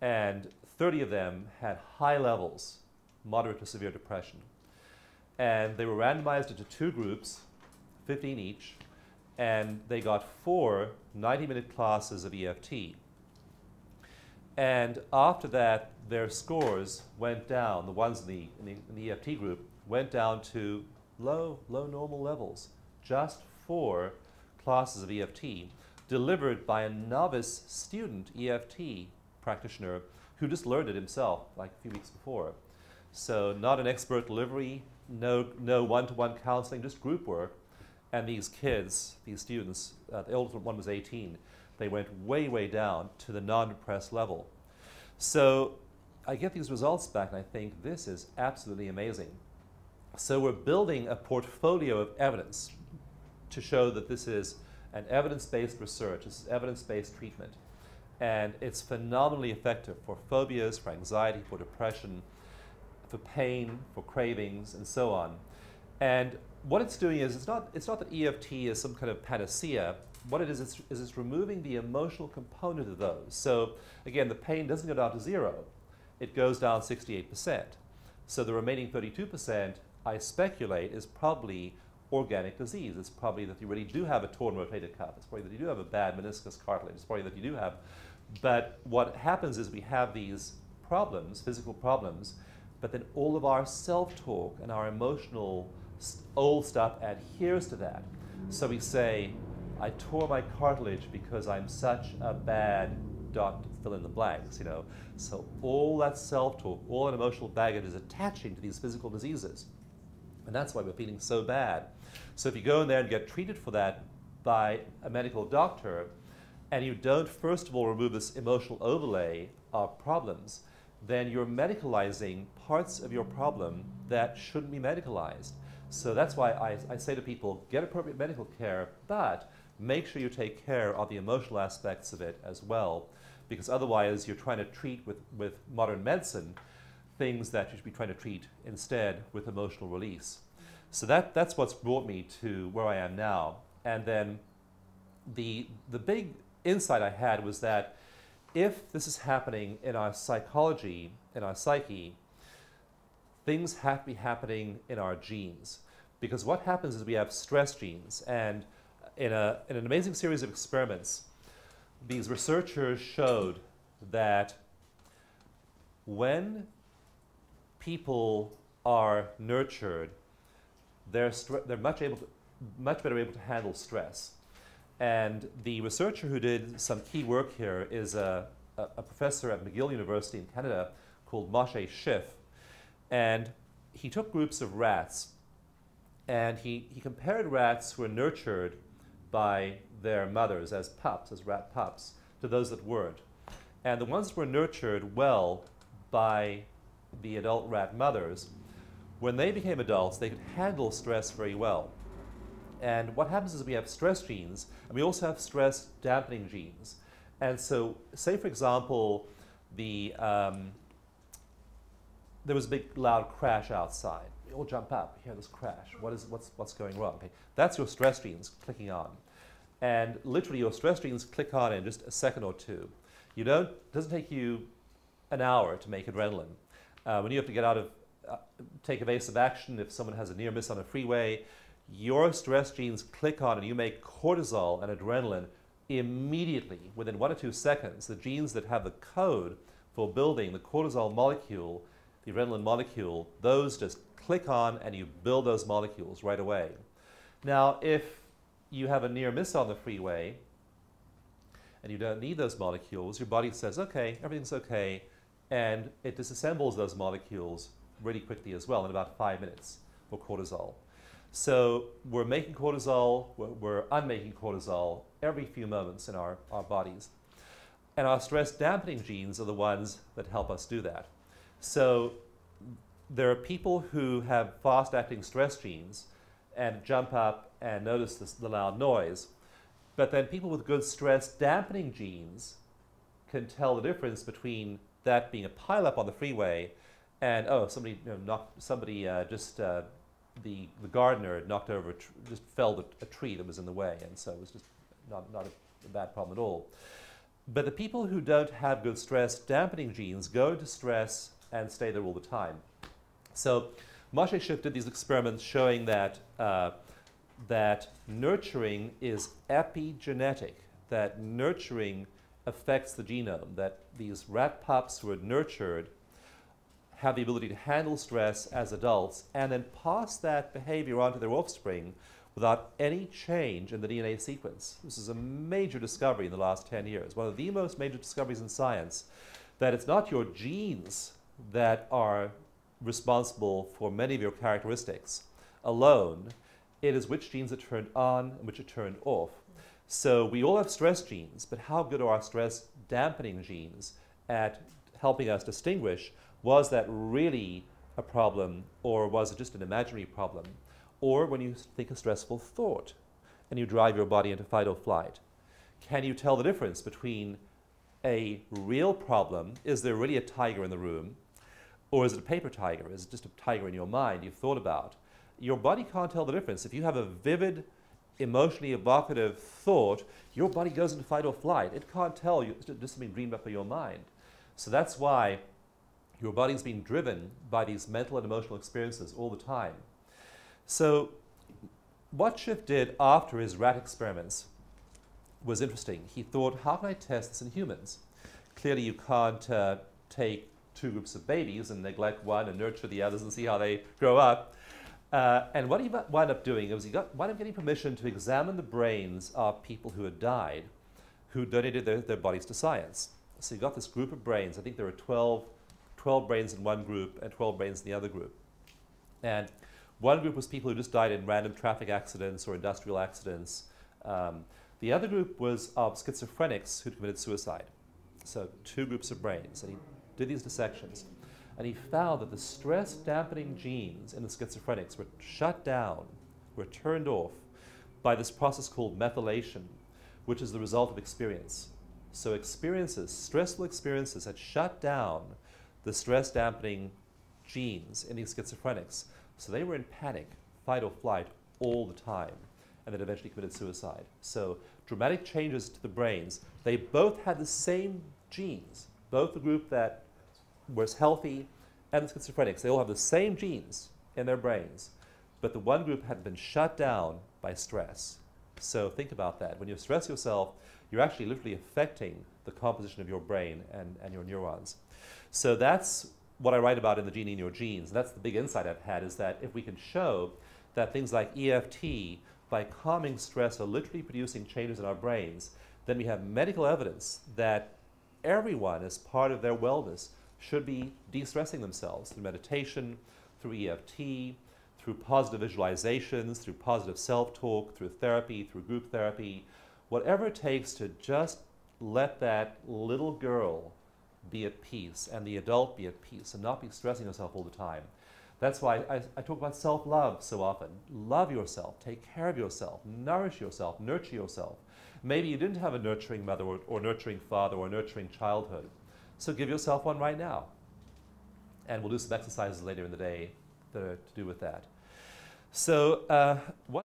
and 30 of them had high levels, moderate to severe depression. And they were randomized into two groups, 15 each, and they got four 90 minute classes of EFT. And after that, their scores went down, the ones in the, in the, in the EFT group went down to low, low normal levels, just four classes of EFT delivered by a novice student EFT practitioner who just learned it himself like a few weeks before. So not an expert delivery, no, no one-to-one counseling, just group work. And these kids, these students, uh, the oldest one was 18, they went way, way down to the non-depressed level. So I get these results back and I think this is absolutely amazing. So we're building a portfolio of evidence to show that this is an evidence-based research, this is evidence-based treatment. And it's phenomenally effective for phobias, for anxiety, for depression, for pain, for cravings, and so on. And what it's doing is it's not, it's not that EFT is some kind of panacea. What it is, is, is it's removing the emotional component of those. So again, the pain doesn't go down to zero. It goes down 68%. So the remaining 32%, I speculate, is probably organic disease. It's probably that you really do have a torn rotator cuff. It's probably that you do have a bad meniscus cartilage. It's probably that you do have. But what happens is we have these problems, physical problems, but then all of our self-talk and our emotional old stuff adheres to that. So we say, I tore my cartilage because I'm such a bad doctor, fill in the blanks, you know. So all that self-talk, all that emotional baggage is attaching to these physical diseases. And that's why we're feeling so bad. So if you go in there and get treated for that by a medical doctor, and you don't first of all remove this emotional overlay of problems, then you're medicalizing parts of your problem that shouldn't be medicalized. So that's why I, I say to people, get appropriate medical care, but make sure you take care of the emotional aspects of it as well, because otherwise you're trying to treat with, with modern medicine things that you should be trying to treat instead with emotional release. So that, that's what's brought me to where I am now. And then the, the big insight I had was that if this is happening in our psychology, in our psyche, things have to be happening in our genes. Because what happens is we have stress genes. And in, a, in an amazing series of experiments, these researchers showed that when people are nurtured, they're, they're much, able to, much better able to handle stress. And the researcher who did some key work here is a, a, a professor at McGill University in Canada called Moshe Szyf. And he took groups of rats and he, he compared rats who were nurtured by their mothers as pups, as rat pups, to those that weren't. And the ones that were nurtured well by the adult rat mothers, when they became adults, they could handle stress very well. And what happens is we have stress genes, and we also have stress dampening genes. And so, say for example, the, um, there was a big loud crash outside. We all jump up, we hear this crash. What is, what's, what's going wrong? Okay, that's your stress genes clicking on. And literally your stress genes click on in just a second or two. You don't, it doesn't take you an hour to make adrenaline. Uh, when you have to get out of, uh, take evasive action, if someone has a near miss on a freeway, your stress genes click on and you make cortisol and adrenaline immediately, within one or two seconds. The genes that have the code for building the cortisol molecule, the adrenaline molecule, those just click on and you build those molecules right away. Now, if you have a near miss on the freeway and you don't need those molecules, your body says, okay, everything's okay, and it disassembles those molecules really quickly as well in about five minutes for cortisol. So we're making cortisol, we're, unmaking cortisol every few moments in our, our bodies. And our stress dampening genes are the ones that help us do that. So there are people who have fast acting stress genes and jump up and notice this, the loud noise. But then people with good stress dampening genes can tell the difference between that being a pileup on the freeway and, oh, somebody, you know, knocked, somebody uh, just uh, the, the gardener had knocked over, just felled a, a, tree that was in the way, and so it was just not, not a, a bad problem at all. but the people who don't have good stress dampening genes go into stress and stay there all the time. So Moshe Szyf did these experiments showing that, uh, that nurturing is epigenetic, that nurturing affects the genome, that these rat pups who are nurtured have the ability to handle stress as adults and then pass that behavior on to their offspring without any change in the DNA sequence. This is a major discovery in the last 10 years, one of the most major discoveries in science, that it's not your genes that are responsible for many of your characteristics alone, it is which genes are turned on and which are turned off. So we all have stress genes, but how good are our stress dampening genes at helping us distinguish was that really a problem or was it just an imaginary problem? Or when you think a stressful thought and you drive your body into fight or flight, can you tell the difference between a real problem? Is there really a tiger in the room? Or is it a paper tiger? Is it just a tiger in your mind you've thought about? Your body can't tell the difference. If you have a vivid, emotionally evocative thought, your body goes into fight or flight. It can't tell you, it's just something dreamed up in your mind. So that's why your body's being driven by these mental and emotional experiences all the time. So what Szyf did after his rat experiments was interesting. He thought, how can I test this in humans? Clearly, you can't uh, take two groups of babies and neglect one and nurture the others and see how they grow up. Uh, and what he wound up doing was he got, wound up getting permission to examine the brains of people who had died, who donated their, their bodies to science. So he got this group of brains. I think there were 12, 12 brains in one group and 12 brains in the other group. And one group was people who just died in random traffic accidents or industrial accidents. Um, the other group was of schizophrenics who'd committed suicide. So two groups of brains. And he did these dissections. And he found that the stress dampening genes in the schizophrenics were shut down, were turned off by this process called methylation, which is the result of experience. So experiences, stressful experiences had shut down the stress dampening genes in these schizophrenics. So they were in panic, fight or flight all the time, and then eventually committed suicide. So dramatic changes to the brains. They both had the same genes, both the group that was healthy and the schizophrenics. They all have the same genes in their brains, but the one group had been shut down by stress. So think about that. When you stress yourself, you're actually literally affecting the composition of your brain and, and your neurons. So that's what I write about in the Genie in Your Genes. That's the big insight I've had is that if we can show that things like EFT, by calming stress, are literally producing changes in our brains, then we have medical evidence that everyone, as part of their wellness, should be de-stressing themselves through meditation, through EFT, through positive visualizations, through positive self-talk, through therapy, through group therapy, whatever it takes to just let that little girl be at peace and the adult be at peace and not be stressing yourself all the time. That's why I, I talk about self love so often. Love yourself, take care of yourself, nourish yourself, nurture yourself. Maybe you didn't have a nurturing mother or, or nurturing father or nurturing childhood. So give yourself one right now. And we'll do some exercises later in the day that are to do with that. So, uh, what